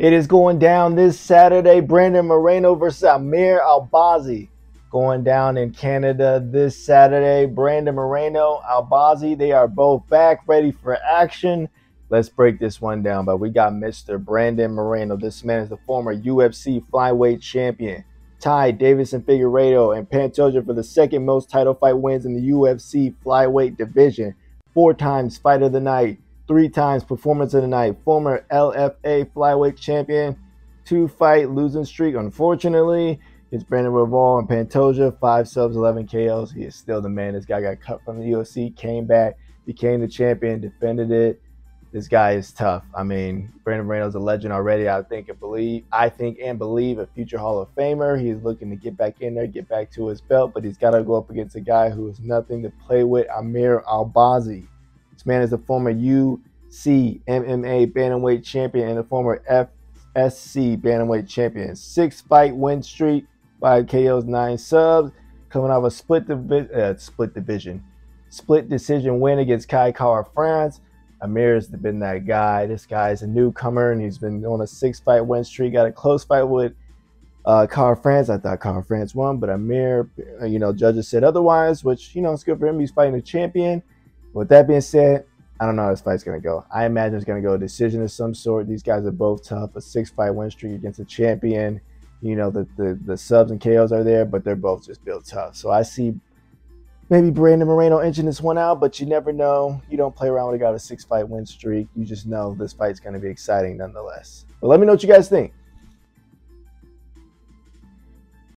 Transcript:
It is going down this Saturday. Brandon Moreno versus Amir Albazi going down in Canada this Saturday. Brandon Moreno, Albazi, they are both back, ready for action. Let's break this one down. But we got Mr. Brandon Moreno. This man is the former UFC flyweight champion. Tied Deiveson Figueiredo and Pantoja for the second most title fight wins in the UFC flyweight division. Four times fight of the night, three times performance of the night. Former LFA flyweight champion, two fight losing streak. Unfortunately, it's Brandon Royval and Pantoja, five subs, 11 KOs. He is still the man. This guy got cut from the UFC, came back, became the champion, defended it. This guy is tough. I mean, Brandon Moreno's a legend already. I think and believe, I think and believe a future Hall of Famer. He's looking to get back in there, get back to his belt, but he's got to go up against a guy who is nothing to play with, Amir Albazi. This man is a former UFC MMA bantamweight champion and a former FSC bantamweight champion. Six fight win streak, five KOs, nine subs, coming off a split divi- uh, split division, split decision win against Kai Kara-France. Amir's been that guy. This guy is a newcomer and he's been on a six fight win streak. Got a close fight with uh, Kara-France. I thought Kara-France won, but Amir, uh, you know, judges said otherwise, which, you know, it's good for him. He's fighting a champion. With that being said, I don't know how this fight's going to go. I imagine it's going to go a decision of some sort. These guys are both tough. A six fight win streak against a champion you know, the, the, the subs and KOs are there, but they're both just built tough. So I see maybe Brandon Moreno inching this one out, but you never know. You don't play around with a guy with a six fight win streak. You just know this fight's going to be exciting nonetheless. But let me know what you guys think.